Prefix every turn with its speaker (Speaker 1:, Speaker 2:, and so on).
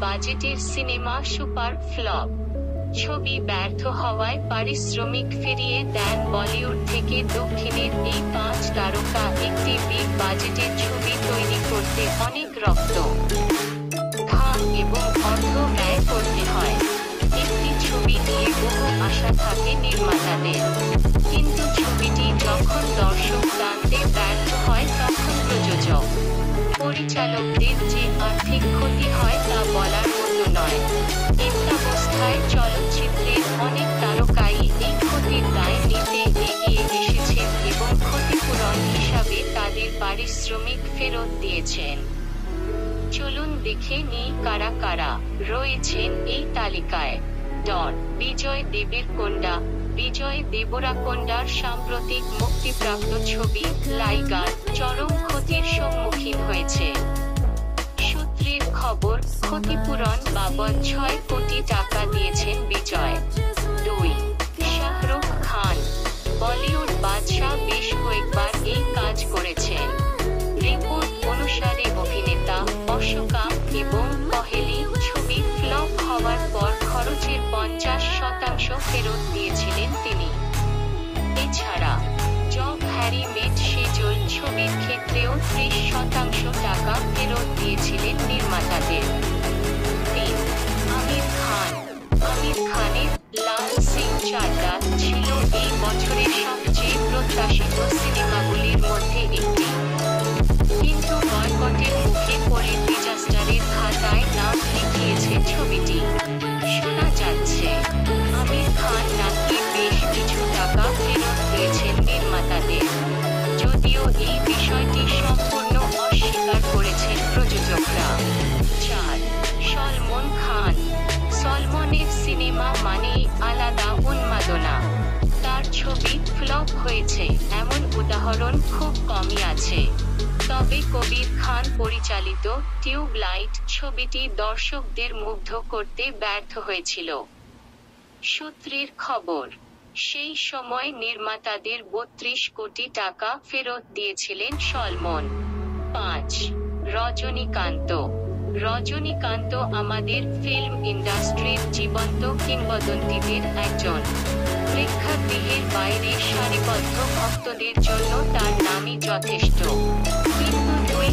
Speaker 1: বাজেটের cinema super flop. ছবি ব্যর্থ হওয়ায় পারিশ্রমিক ফিরিয়ে দেন বলিউড থেকে দক্ষিণের এই পাঁচ তারকা একটি বিগ বাজেটের ছবি তৈরি করতে অনেক রক্ত। ঘাম এবং অর্থ ব্যয় করতে হয়। একটি ছবি নিয়ে বহু আশা থাকে নির্মাতাদের। পরিচালকদের যে আর্থিক ক্ষতি হয় তা বলার মতো নয়। এমতাবস্থায় চলচ্চিত্রের অনেক তারকাই এই ক্ষতির দায় নিতে এগিয়ে এসেছেন এবং ক্ষতিপূরণ হিসাবে তাদের পারিশ্রমিক ফেরত দিয়েছেন। চলুন দেখে নিই কারা কারা রয়েছেন এই তালিকায়। ডন, বিজয় দেবের কোন্ডা বিজয় দেবরাকোন্ডার সাম্প্রতিক মুক্তিপ্রাপ্ত ছবি লাইগার চরম ক্ষতির সম্মুখীন হয়েছে। সূত্রের খবর, ক্ষতিপূরণ বাবদ ছয় কোটি টাকা দিয়েছেন বিজয়। পঞ্চাশ শতাংশ ফেরত দিয়েছিলেন তিনি। এছাড়া, জব হ্যারি মেট সেজল ছবির ক্ষেত্রেও ত্রিশ শতাংশ টাকা ফেরত দিয়েছিলেন নির্মাতাদের। তিন, আমির খান। আমির খানের লাল সিং চাড্ডা ছিল এই বছরের সবচেয়ে প্রত্যাশিত ফ্লপ হয়েছে। এমন উদাহরণ খুব কমই আছে। তবে কবির খান পরিচালিত টিউবলাইট ছবিটি দর্শকদের মুগ্ধ করতে ব্যর্থ হয়েছিল। সূত্রের খবর, সেই সময় নির্মাতাদের বত্রিশ কোটি টাকা ফেরত দিয়েছিলেন সলমন। পাঁচ, রজনীকান্ত। রজনীকান্ত আমাদের ফিল্ম ইন্ডাস্ট্রির জীবন্ত কিংবদন্তিদের একজন। প্রেক্ষাগৃহের বাইরে সারিবদ্ধ ভক্তদের জন্য তার নামই যথেষ্ট। কিন্তু দুই